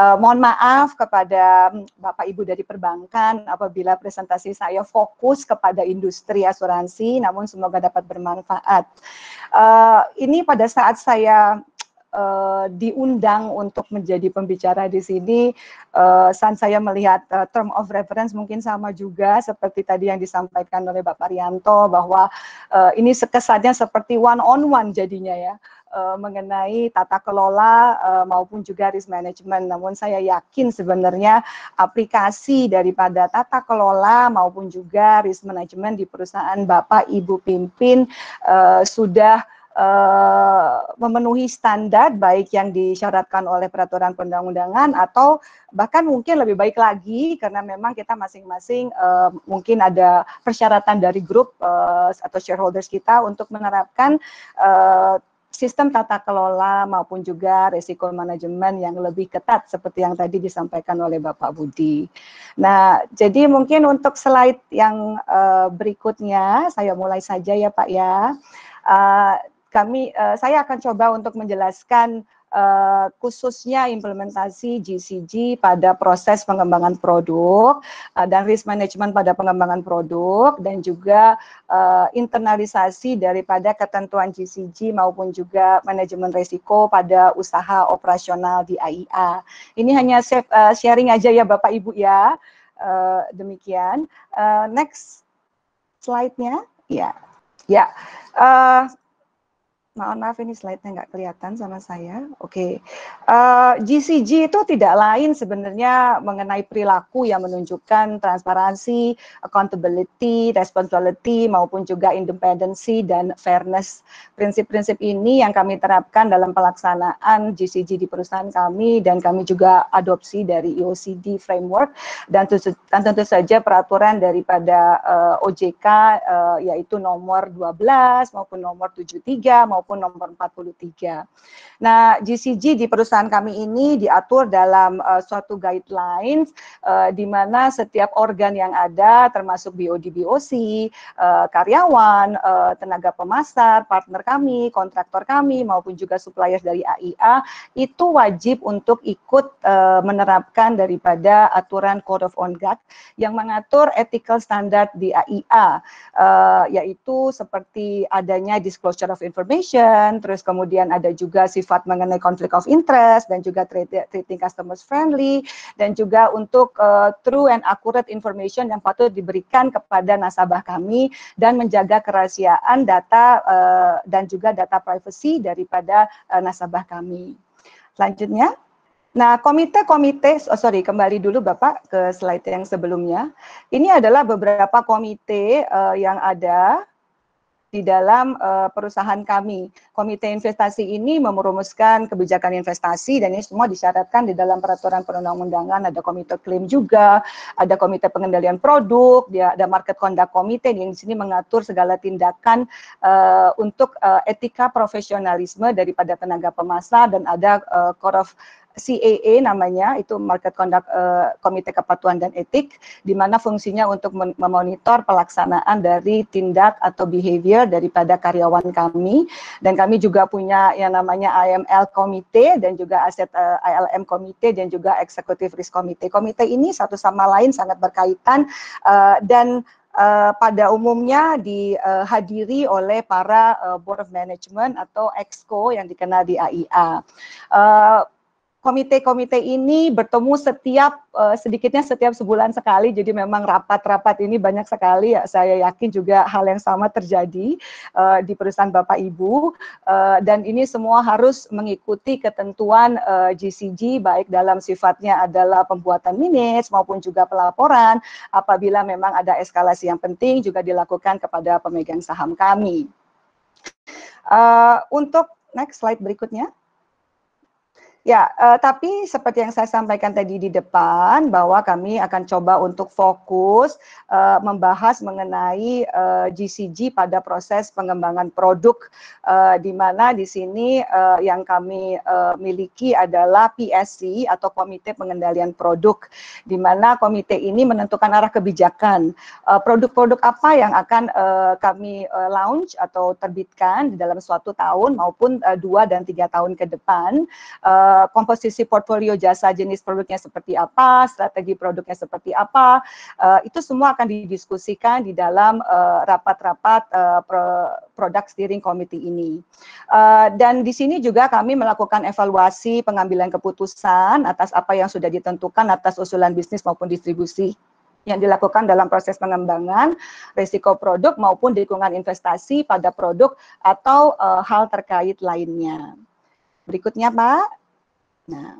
Uh, mohon maaf kepada Bapak Ibu dari perbankan apabila presentasi saya fokus kepada industri asuransi, namun semoga dapat bermanfaat. Uh, ini pada saat saya uh, diundang untuk menjadi pembicara di sini, uh, saat saya melihat uh, term of reference mungkin sama juga seperti tadi yang disampaikan oleh Bapak Rianto bahwa uh, ini kesannya seperti one on one jadinya ya uh, mengenai tata kelola uh, maupun juga risk management. Namun saya yakin sebenarnya aplikasi daripada tata kelola maupun juga risk management di perusahaan Bapak Ibu pimpin uh, sudah Uh, memenuhi standar baik yang disyaratkan oleh peraturan perundang-undangan atau bahkan mungkin lebih baik lagi karena memang kita masing-masing uh, mungkin ada persyaratan dari grup uh, atau shareholders kita untuk menerapkan uh, sistem tata kelola maupun juga resiko manajemen yang lebih ketat seperti yang tadi disampaikan oleh Bapak Budi. Nah, jadi mungkin untuk slide yang uh, berikutnya saya mulai saja ya Pak ya. Uh, kami uh, saya akan coba untuk menjelaskan uh, khususnya implementasi GCG pada proses pengembangan produk uh, dan risk management pada pengembangan produk dan juga uh, internalisasi daripada ketentuan GCG maupun juga manajemen risiko pada usaha operasional di AIA. Ini hanya uh, sharing aja ya Bapak Ibu ya. Uh, demikian. Uh, next slide-nya. Ya. Ya. Uh, Mohon maaf ini slide-nya nggak kelihatan sama saya. Oke, okay. uh, eh, GCG itu tidak lain sebenarnya mengenai perilaku yang menunjukkan transparansi, accountability, responsibility maupun juga independensi dan fairness. Prinsip-prinsip ini yang kami terapkan dalam pelaksanaan GCG di perusahaan kami dan kami juga adopsi dari EOCD framework dan tentu, tentu saja peraturan daripada uh, eh, OJK uh, eh, yaitu nomor 12 maupun nomor 73 maupun maupun nomor 43. Nah, GCG di perusahaan kami ini diatur dalam uh, suatu guidelines uh, di mana setiap organ yang ada termasuk BOD BOC, uh, karyawan, uh, tenaga pemasar, partner kami, kontraktor kami maupun juga supplier dari AIA itu wajib untuk ikut uh, menerapkan daripada aturan Code of Conduct yang mengatur ethical standard di AIA uh, yaitu seperti adanya disclosure of information terus kemudian ada juga sifat mengenai conflict of interest dan juga treating customers friendly dan juga untuk uh, true and accurate information yang patut diberikan kepada nasabah kami dan menjaga kerahasiaan data uh, dan juga data privacy daripada uh, nasabah kami. Selanjutnya, Nah, komite-komite, oh sorry, kembali dulu Bapak ke slide yang sebelumnya. Ini adalah beberapa komite uh, yang ada di dalam uh, perusahaan kami. Komite investasi ini merumuskan kebijakan investasi dan ini semua disyaratkan di dalam peraturan perundang-undangan. Ada komite klaim juga, ada komite pengendalian produk, dia ada market conduct komite yang di sini mengatur segala tindakan uh, untuk uh, etika profesionalisme daripada tenaga pemasar dan ada uh, core of CAA namanya itu Market Conduct uh, Komite Kepatuhan dan Etik di mana fungsinya untuk memonitor pelaksanaan dari tindak atau behavior daripada karyawan kami dan kami juga punya yang namanya IML Komite dan juga aset uh, eh, ILM Komite dan juga Executive Risk Komite. Komite ini satu sama lain sangat berkaitan uh, dan Uh, pada umumnya dihadiri uh, oleh para uh, board of management atau exco yang dikenal di AIA. Uh, komite-komite ini bertemu setiap uh, sedikitnya setiap sebulan sekali jadi memang rapat-rapat ini banyak sekali ya saya yakin juga hal yang sama terjadi uh, di perusahaan Bapak Ibu uh, dan ini semua harus mengikuti ketentuan uh, GCG baik dalam sifatnya adalah pembuatan minutes maupun juga pelaporan apabila memang ada eskalasi yang penting juga dilakukan kepada pemegang saham kami. Uh, untuk next slide berikutnya. Ya, uh, tapi seperti yang saya sampaikan tadi di depan bahwa kami akan coba untuk fokus uh, membahas mengenai uh, eh, GCG pada proses pengembangan produk uh, di mana di sini uh, yang kami uh, miliki adalah PSC atau Komite Pengendalian Produk di mana komite ini menentukan arah kebijakan produk-produk uh, apa yang akan uh, kami uh, launch atau terbitkan di dalam suatu tahun maupun uh, dua dan tiga tahun ke depan. Uh, uh, komposisi portfolio jasa jenis produknya seperti apa, strategi produknya seperti apa, uh, itu semua akan didiskusikan di dalam rapat-rapat uh, uh, product steering committee ini. Uh, dan di sini juga kami melakukan evaluasi pengambilan keputusan atas apa yang sudah ditentukan atas usulan bisnis maupun distribusi yang dilakukan dalam proses pengembangan risiko produk maupun dukungan investasi pada produk atau uh, hal terkait lainnya. Berikutnya, Pak. Nah,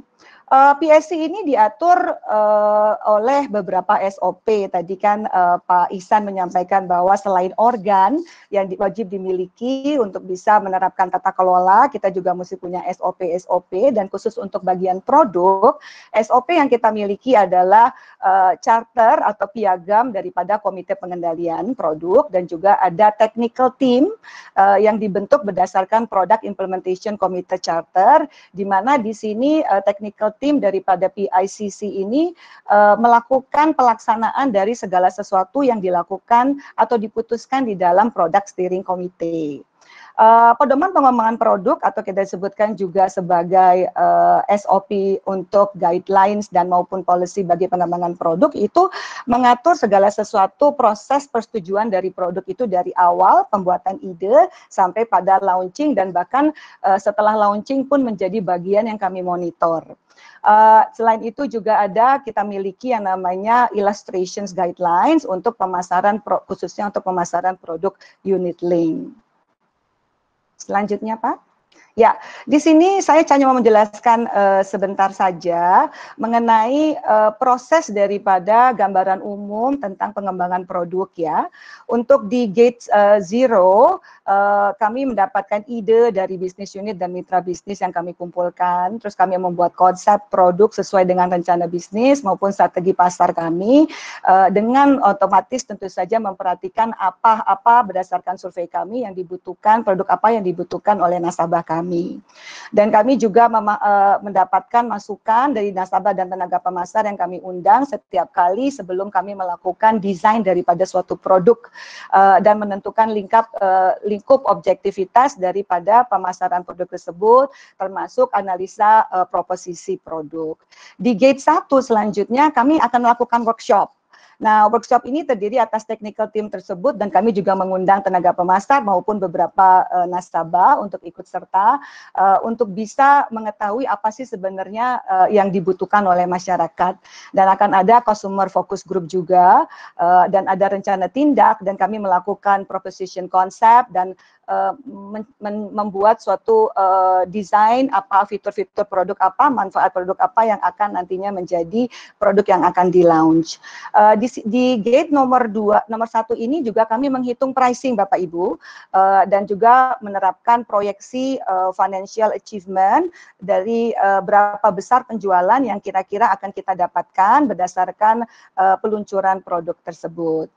Uh, eh, PSC ini diatur uh, oleh beberapa SOP. Tadi kan uh, Pak Ihsan menyampaikan bahwa selain organ yang di, wajib dimiliki untuk bisa menerapkan tata kelola, kita juga mesti punya SOP-SOP dan khusus untuk bagian produk, SOP yang kita miliki adalah uh, charter atau piagam daripada Komite Pengendalian Produk dan juga ada technical team uh, yang dibentuk berdasarkan Product Implementation Committee Charter, di mana di sini uh, technical tim daripada PICC ini uh, melakukan pelaksanaan dari segala sesuatu yang dilakukan atau diputuskan di dalam product steering committee. Uh, pedoman pengembangan produk atau kita sebutkan juga sebagai uh, eh, SOP untuk guidelines dan maupun policy bagi pengembangan produk itu mengatur segala sesuatu proses persetujuan dari produk itu dari awal pembuatan ide sampai pada launching dan bahkan uh, setelah launching pun menjadi bagian yang kami monitor. Uh, selain itu juga ada kita miliki yang namanya illustrations guidelines untuk pemasaran pro, khususnya untuk pemasaran produk unit link. Selanjutnya Pak. Ya, di sini saya hanya mau menjelaskan uh, sebentar saja mengenai uh, proses daripada gambaran umum tentang pengembangan produk ya. Untuk di Gate uh, Zero, uh, kami mendapatkan ide dari bisnis unit dan mitra bisnis yang kami kumpulkan. Terus kami membuat konsep produk sesuai dengan rencana bisnis maupun strategi pasar kami. Uh, dengan otomatis tentu saja memperhatikan apa-apa berdasarkan survei kami yang dibutuhkan, produk apa yang dibutuhkan oleh nasabah kami kami. Dan kami juga uh, mendapatkan masukan dari nasabah dan tenaga pemasar yang kami undang setiap kali sebelum kami melakukan desain daripada suatu produk uh, dan menentukan lingkup uh, lingkup objektivitas daripada pemasaran produk tersebut termasuk analisa proposisi produk. Di gate 1 selanjutnya kami akan melakukan workshop Nah, workshop ini terdiri atas technical team tersebut dan kami juga mengundang tenaga pemasar maupun beberapa uh, nasabah untuk ikut serta uh, untuk bisa mengetahui apa sih sebenarnya uh, yang dibutuhkan oleh masyarakat. Dan akan ada consumer focus group juga uh, dan ada rencana tindak dan kami melakukan proposition concept dan uh, membuat suatu uh, desain apa fitur-fitur produk apa, manfaat produk apa yang akan nantinya menjadi produk yang akan di launch. Uh, di, di gate nomor dua, nomor satu ini juga kami menghitung pricing Bapak Ibu uh, dan juga menerapkan proyeksi uh, financial achievement dari uh, berapa besar penjualan yang kira-kira akan kita dapatkan berdasarkan uh, peluncuran produk tersebut.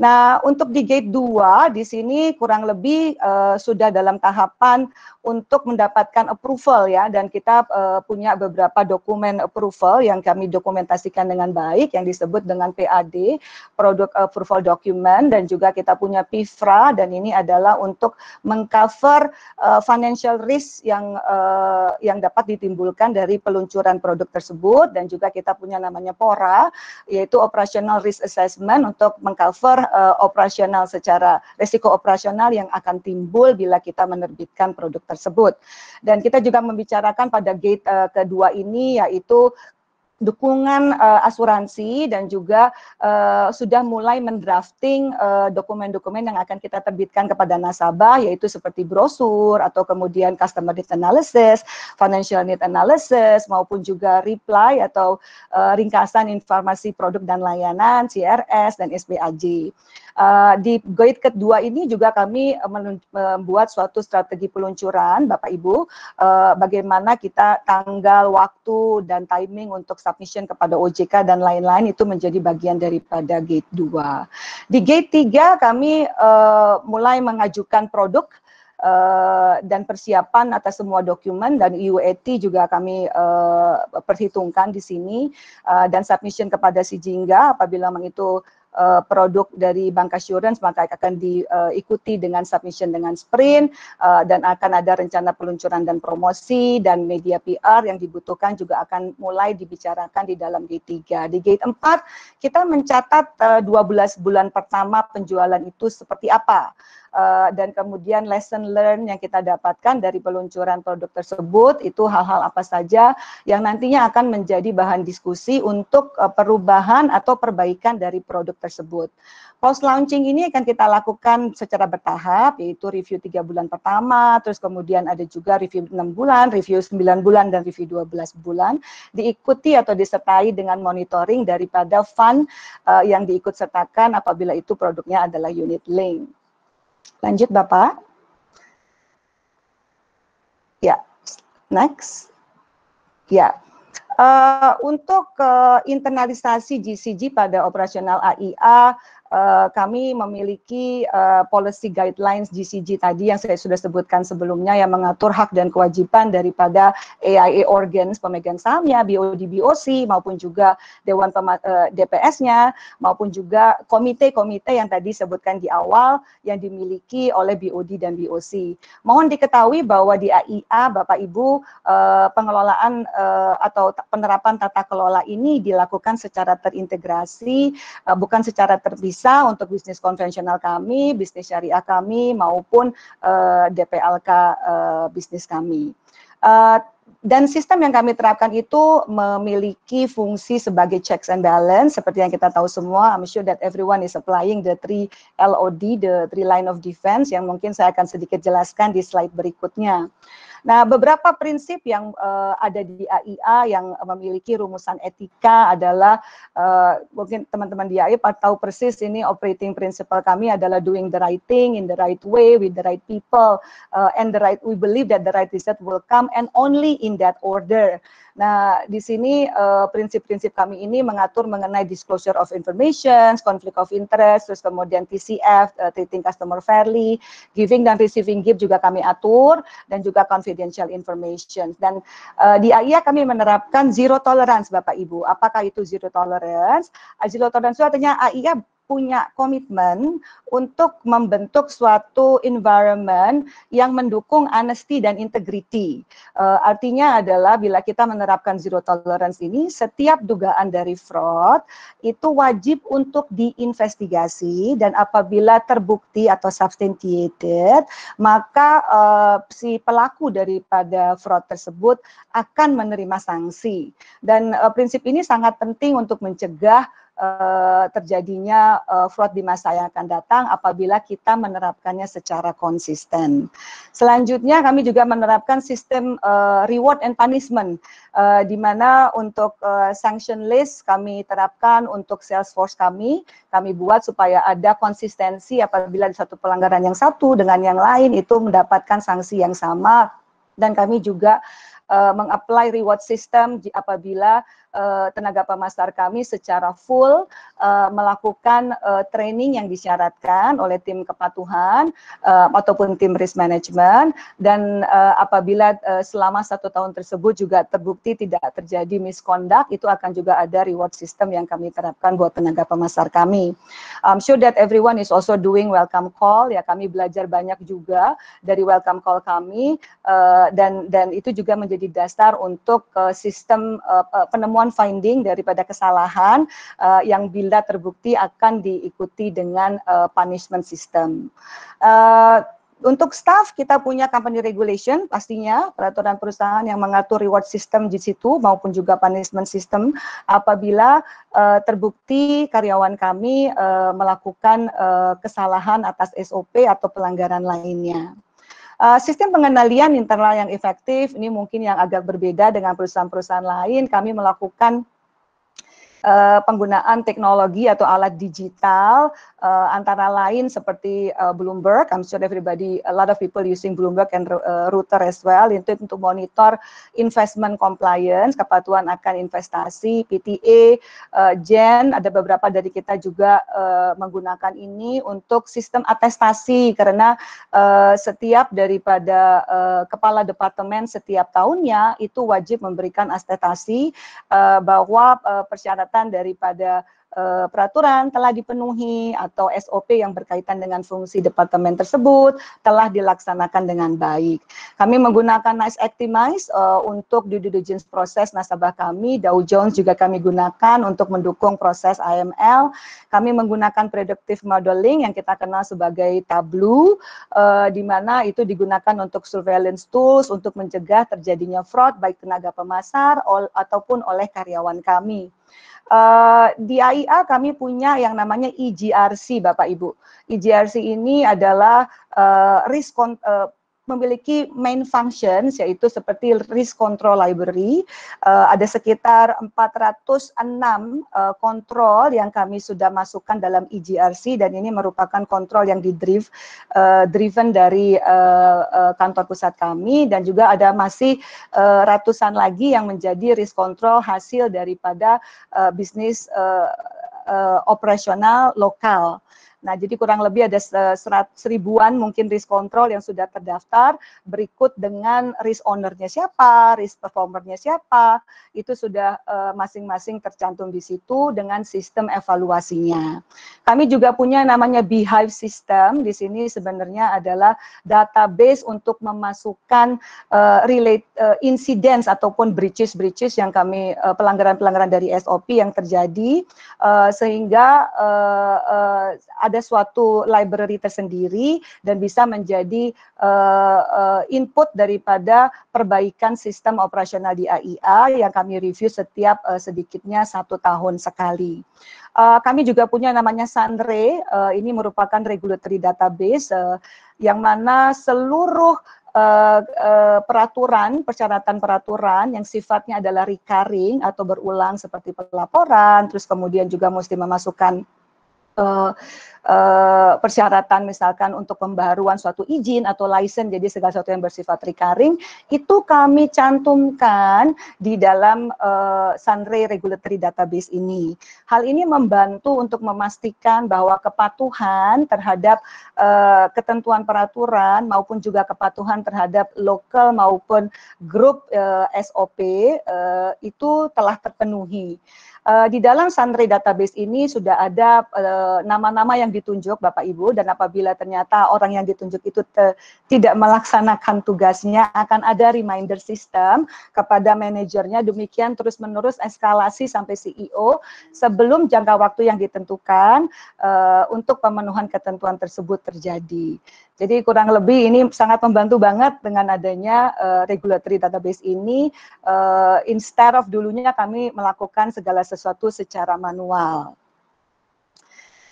Nah, untuk di gate 2 di sini kurang lebih uh, sudah dalam tahapan untuk mendapatkan approval ya. Dan kita uh, punya beberapa dokumen approval yang kami dokumentasikan dengan baik yang disebut dengan PAD, Product Approval Document. Dan juga kita punya PIFRA dan ini adalah untuk mengcover uh, financial risk yang uh, yang dapat ditimbulkan dari peluncuran produk tersebut. Dan juga kita punya namanya PORA yaitu Operational Risk Assessment untuk mengcover uh, operasional secara risiko operasional yang akan timbul bila kita menerbitkan produk tersebut. Dan kita juga membicarakan pada gate uh, kedua ini yaitu dukungan uh, asuransi dan juga uh, sudah mulai mendrafting dokumen-dokumen uh, yang akan kita terbitkan kepada nasabah yaitu seperti brosur atau kemudian customer need analysis, financial need analysis maupun juga reply atau uh, ringkasan informasi produk dan layanan CRS dan SBAJ. Uh, di guide kedua ini juga kami membuat suatu strategi peluncuran, Bapak Ibu, uh, bagaimana kita tanggal, waktu, dan timing untuk submission kepada OJK dan lain-lain itu menjadi bagian daripada gate 2. Di gate 3 kami uh, mulai mengajukan produk Uh, dan persiapan atas semua dokumen dan UAT juga kami uh, perhitungkan di sini uh, dan submission kepada si Jingga apabila memang itu uh, produk dari Bank Assurance maka akan diikuti dengan submission dengan sprint uh, dan akan ada rencana peluncuran dan promosi dan media PR yang dibutuhkan juga akan mulai dibicarakan di dalam gate 3. Di gate 4 kita mencatat uh, 12 bulan pertama penjualan itu seperti apa uh, dan kemudian lesson learn yang kita dapatkan dari peluncuran produk tersebut itu hal-hal apa saja yang nantinya akan menjadi bahan diskusi untuk uh, perubahan atau perbaikan dari produk tersebut. Post launching ini akan kita lakukan secara bertahap, yaitu review tiga bulan pertama, terus kemudian ada juga review 6 bulan, review 9 bulan, dan review 12 bulan, diikuti atau disertai dengan monitoring daripada fund uh, yang diikut sertakan apabila itu produknya adalah unit link. Lanjut Bapak. Ya, next. Ya, uh, untuk uh, internalisasi GCG pada operasional AIA uh, kami memiliki uh, policy guidelines GCG tadi yang saya sudah sebutkan sebelumnya yang mengatur hak dan kewajiban daripada AIA organs pemegang sahamnya, BOD BOC maupun juga dewan uh, DPS-nya maupun juga komite-komite yang tadi sebutkan di awal yang dimiliki oleh BOD dan BOC. Mohon diketahui bahwa di AIA Bapak Ibu uh, pengelolaan uh, atau penerapan tata kelola ini dilakukan secara terintegrasi uh, bukan secara terpisah bisa untuk bisnis konvensional kami, bisnis syariah kami maupun uh, eh, DPLK uh, eh, bisnis kami. Uh, dan sistem yang kami terapkan itu memiliki fungsi sebagai checks and balance seperti yang kita tahu semua. I'm sure that everyone is applying the three LOD, the three line of defense yang mungkin saya akan sedikit jelaskan di slide berikutnya. Nah, beberapa prinsip yang uh, ada di AIA yang memiliki rumusan etika adalah uh, mungkin teman-teman di AIA tahu persis ini operating principle kami adalah doing the right thing in the right way with the right people uh, and the right we believe that the right result will come and only in that order. Nah, di sini prinsip-prinsip kami ini mengatur mengenai disclosure of information, conflict of interest, terus kemudian TCF, uh, treating customer fairly, giving dan receiving gift juga kami atur, dan juga confidential information. Dan uh, di AIA kami menerapkan zero tolerance, Bapak Ibu. Apakah itu zero tolerance? Zero tolerance itu artinya AIA punya komitmen untuk membentuk suatu environment yang mendukung honesty dan integrity. Uh, artinya adalah bila kita menerapkan zero tolerance ini, setiap dugaan dari fraud itu wajib untuk diinvestigasi dan apabila terbukti atau substantiated, maka uh, si pelaku daripada fraud tersebut akan menerima sanksi. Dan uh, prinsip ini sangat penting untuk mencegah uh, terjadinya uh, fraud di masa yang akan datang apabila kita menerapkannya secara konsisten. Selanjutnya kami juga menerapkan sistem uh, reward and punishment uh, di mana untuk uh, sanction list kami terapkan untuk sales force kami, kami buat supaya ada konsistensi apabila satu pelanggaran yang satu dengan yang lain itu mendapatkan sanksi yang sama dan kami juga uh, mengapply reward system apabila uh, tenaga pemasar kami secara full uh, melakukan uh, training yang disyaratkan oleh tim kepatuhan uh, ataupun tim risk management dan uh, apabila uh, selama satu tahun tersebut juga terbukti tidak terjadi misconduct itu akan juga ada reward system yang kami terapkan buat tenaga pemasar kami. I'm sure that everyone is also doing welcome call ya kami belajar banyak juga dari welcome call kami uh, dan dan itu juga menjadi dasar untuk uh, sistem uh, penemuan temuan finding daripada kesalahan uh, yang bila terbukti akan diikuti dengan uh, punishment system. Uh, untuk staff kita punya company regulation pastinya peraturan perusahaan yang mengatur reward system di situ maupun juga punishment system apabila uh, terbukti karyawan kami uh, melakukan uh, kesalahan atas SOP atau pelanggaran lainnya. Uh, sistem pengendalian internal yang efektif ini mungkin yang agak berbeda dengan perusahaan-perusahaan lain. Kami melakukan uh, penggunaan teknologi atau alat digital uh, antara lain seperti uh, Bloomberg. I'm sure everybody, a lot of people using Bloomberg and uh, Router as well itu untuk monitor investment compliance, kepatuhan akan investasi, PTA, uh, Gen. Ada beberapa dari kita juga uh, menggunakan ini untuk sistem atestasi karena uh, setiap daripada uh, kepala departemen setiap tahunnya itu wajib memberikan atestasi uh, bahwa uh, persyaratan daripada uh, peraturan telah dipenuhi atau SOP yang berkaitan dengan fungsi departemen tersebut telah dilaksanakan dengan baik. Kami menggunakan Nice Optimize uh, untuk due diligence proses nasabah kami, Dow Jones juga kami gunakan untuk mendukung proses AML. Kami menggunakan predictive modeling yang kita kenal sebagai Tableau, uh, di mana itu digunakan untuk surveillance tools untuk mencegah terjadinya fraud baik tenaga pemasar ataupun oleh karyawan kami. Uh, di AIA kami punya yang namanya EGRC Bapak Ibu. EGRC ini adalah uh, risk uh, memiliki main functions yaitu seperti risk control library. Uh, ada sekitar 406 uh, kontrol yang kami sudah masukkan dalam EGRC dan ini merupakan kontrol yang di drive, uh, driven dari uh, uh, kantor pusat kami dan juga ada masih uh, ratusan lagi yang menjadi risk control hasil daripada uh, bisnis uh, uh, operasional lokal. Nah, jadi kurang lebih ada serat, seribuan mungkin risk control yang sudah terdaftar, berikut dengan risk ownernya siapa, risk performernya siapa, itu sudah eh, masing-masing uh, tercantum di situ dengan sistem evaluasinya. Kami juga punya namanya Beehive System, di sini sebenarnya adalah database untuk memasukkan uh, relate uh, incidents ataupun breaches-breaches yang kami pelanggaran-pelanggaran uh, dari SOP yang terjadi, uh, sehingga uh, uh, ada suatu library tersendiri dan bisa menjadi uh, uh, input daripada perbaikan sistem operasional di AIA yang kami review setiap uh, sedikitnya satu tahun sekali. Uh, kami juga punya namanya Sandre, uh, ini merupakan regulatory database uh, yang mana seluruh Uh, uh, peraturan, persyaratan peraturan yang sifatnya adalah recurring atau berulang seperti pelaporan, terus kemudian juga mesti memasukkan uh, uh, persyaratan misalkan untuk pembaruan suatu izin atau license jadi segala sesuatu yang bersifat recurring itu kami cantumkan di dalam uh, Sunray Regulatory Database ini. Hal ini membantu untuk memastikan bahwa kepatuhan terhadap uh, ketentuan peraturan maupun juga kepatuhan terhadap lokal maupun grup uh, SOP uh, itu telah terpenuhi. Uh, di dalam Sunray database ini sudah ada eh, nama-nama uh, yang ditunjuk Bapak Ibu dan apabila ternyata orang yang ditunjuk itu te, tidak melaksanakan tugasnya akan ada reminder system kepada manajernya demikian terus-menerus eskalasi sampai CEO sebelum jangka waktu yang ditentukan uh, untuk pemenuhan ketentuan tersebut terjadi. Jadi kurang lebih ini sangat membantu banget dengan adanya uh, regulatory database ini. Uh, instead of dulunya kami melakukan segala sesuatu secara manual.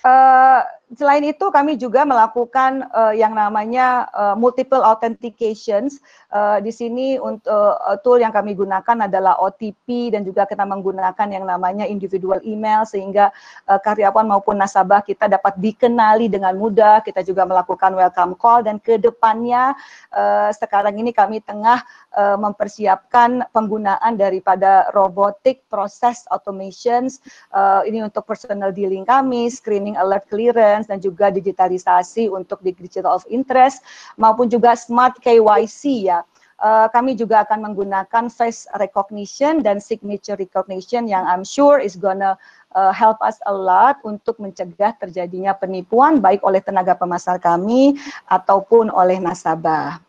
Uh, selain itu kami juga melakukan uh, yang namanya uh, multiple authentications. Uh, di sini untuk uh, tool yang kami gunakan adalah OTP dan juga kita menggunakan yang namanya individual email sehingga uh, karyawan maupun nasabah kita dapat dikenali dengan mudah. Kita juga melakukan welcome call dan ke depannya uh, sekarang ini kami tengah uh, mempersiapkan penggunaan daripada robotic process automations uh, ini untuk personal dealing kami, screening alert clearance dan juga digitalisasi untuk di digital of interest maupun juga smart KYC ya. Uh, kami juga akan menggunakan face recognition dan signature recognition yang I'm sure is gonna uh, help us a lot untuk mencegah terjadinya penipuan baik oleh tenaga pemasar kami ataupun oleh nasabah.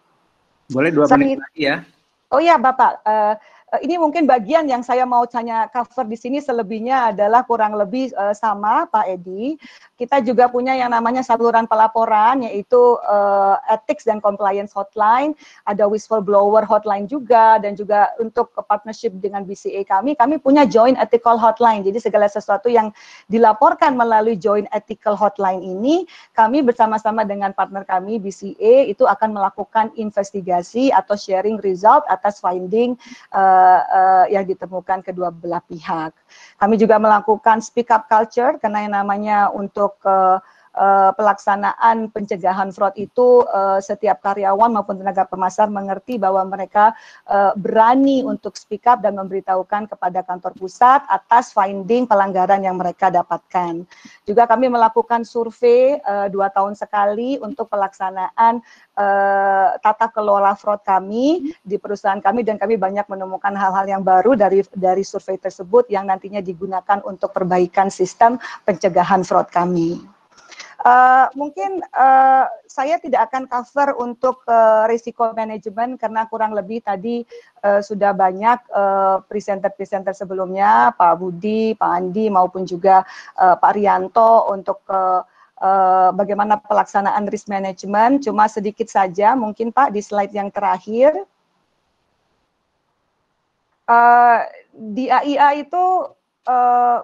Boleh dua menit lagi ya? Oh ya Bapak, uh, ini mungkin bagian yang saya mau tanya cover di sini selebihnya adalah kurang lebih uh, sama Pak Edi. Kita juga punya yang namanya saluran pelaporan yaitu uh, ethics dan compliance hotline, ada whistleblower hotline juga dan juga untuk partnership dengan BCA kami, kami punya joint ethical hotline. Jadi segala sesuatu yang dilaporkan melalui joint ethical hotline ini, kami bersama-sama dengan partner kami BCA itu akan melakukan investigasi atau sharing result atas finding uh, uh, yang ditemukan kedua belah pihak. Kami juga melakukan speak up culture karena yang namanya untuk uh, uh, pelaksanaan pencegahan fraud itu uh, setiap karyawan maupun tenaga pemasar mengerti bahwa mereka uh, berani untuk speak up dan memberitahukan kepada kantor pusat atas finding pelanggaran yang mereka dapatkan. Juga kami melakukan survei uh, dua tahun sekali untuk pelaksanaan tata kelola fraud kami di perusahaan kami dan kami banyak menemukan hal-hal yang baru dari dari survei tersebut yang nantinya digunakan untuk perbaikan sistem pencegahan fraud kami. Uh, mungkin uh, saya tidak akan cover untuk uh, risiko manajemen karena kurang lebih tadi uh, sudah banyak presenter-presenter uh, sebelumnya Pak Budi, Pak Andi maupun juga uh, Pak Rianto untuk uh, uh, bagaimana pelaksanaan risk management. Cuma sedikit saja mungkin Pak di slide yang terakhir. Uh, di AIA itu uh,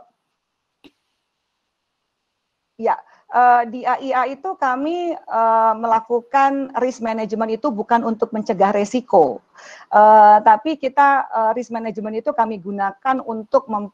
ya uh, di AIA itu kami uh, melakukan risk management itu bukan untuk mencegah resiko, uh, tapi kita uh, risk management itu kami gunakan untuk mem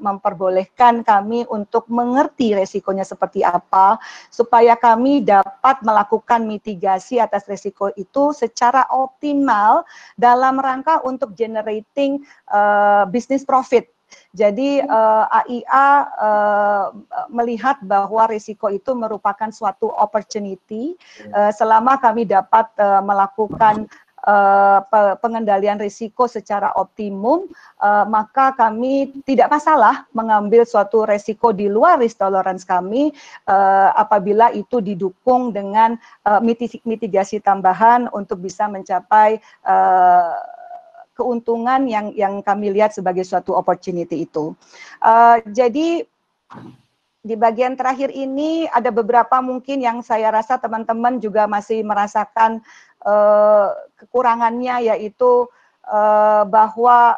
memperbolehkan kami untuk mengerti resikonya seperti apa, supaya kami dapat melakukan mitigasi atas resiko itu secara optimal dalam rangka untuk generating uh, business profit jadi uh, AIA uh, melihat bahwa risiko itu merupakan suatu opportunity uh, selama kami dapat uh, melakukan uh, pengendalian risiko secara optimum, uh, maka kami tidak masalah mengambil suatu risiko di luar risk tolerance kami uh, apabila itu didukung dengan uh, mitigasi tambahan untuk bisa mencapai uh, keuntungan yang yang kami lihat sebagai suatu opportunity itu. Uh, jadi di bagian terakhir ini ada beberapa mungkin yang saya rasa teman-teman juga masih merasakan uh, kekurangannya yaitu uh, bahwa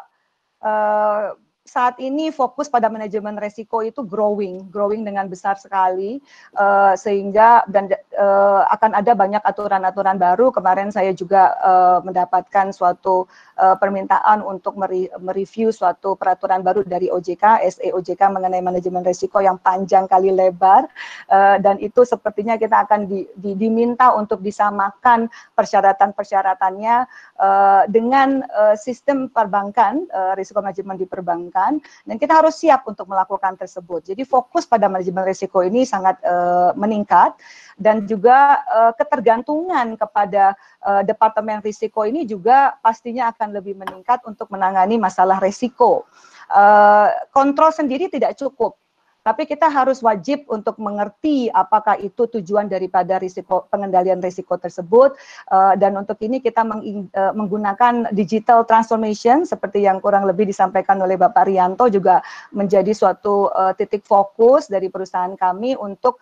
uh, saat ini fokus pada manajemen resiko itu growing, growing dengan besar sekali, uh, sehingga dan uh, akan ada banyak aturan-aturan baru. Kemarin saya juga uh, mendapatkan suatu uh, permintaan untuk mereview suatu peraturan baru dari OJK, SE OJK mengenai manajemen resiko yang panjang kali lebar, uh, dan itu sepertinya kita akan di, di, diminta untuk disamakan persyaratan-persyaratannya uh, dengan uh, sistem perbankan, uh, risiko manajemen di perbankan dan kita harus siap untuk melakukan tersebut. Jadi fokus pada manajemen risiko ini sangat uh, meningkat dan juga uh, ketergantungan kepada uh, departemen risiko ini juga pastinya akan lebih meningkat untuk menangani masalah risiko. Uh, kontrol sendiri tidak cukup tapi kita harus wajib untuk mengerti apakah itu tujuan daripada risiko pengendalian risiko tersebut uh, dan untuk ini kita uh, menggunakan digital transformation seperti yang kurang lebih disampaikan oleh Bapak Rianto juga menjadi suatu uh, titik fokus dari perusahaan kami untuk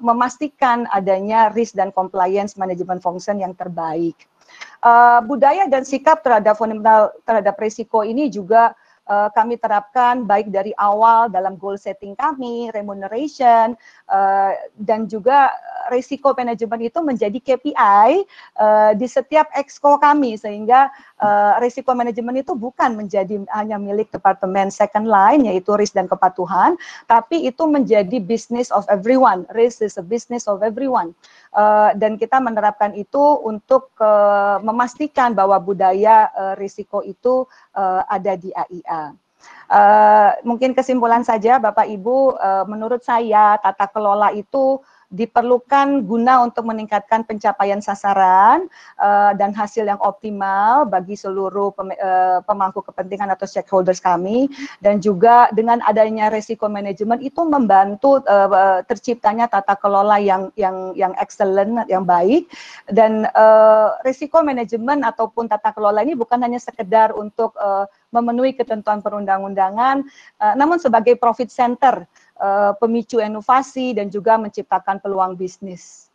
memastikan adanya risk dan compliance management function yang terbaik. Uh, budaya dan sikap terhadap fundamental terhadap risiko ini juga uh, kami terapkan baik dari awal dalam goal setting kami, remuneration, uh, dan juga risiko manajemen itu menjadi KPI uh, di setiap exco kami sehingga uh, risiko manajemen itu bukan menjadi hanya milik departemen second line yaitu risk dan kepatuhan, tapi itu menjadi business of everyone. Risk is a business of everyone. Uh, dan kita menerapkan itu untuk uh, memastikan bahwa budaya uh, risiko itu uh, ada di AIA. Uh, mungkin kesimpulan saja Bapak Ibu, uh, menurut saya tata kelola itu diperlukan guna untuk meningkatkan pencapaian sasaran uh, dan hasil yang optimal bagi seluruh pem, uh, pemangku kepentingan atau stakeholders kami. Dan juga dengan adanya resiko manajemen itu membantu uh, terciptanya tata kelola yang yang yang excellent yang baik. Dan uh, resiko manajemen ataupun tata kelola ini bukan hanya sekedar untuk uh, memenuhi ketentuan perundang-undangan uh, namun sebagai profit center uh, pemicu inovasi dan juga menciptakan peluang bisnis.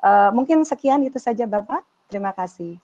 Uh, mungkin sekian itu saja Bapak. Terima kasih.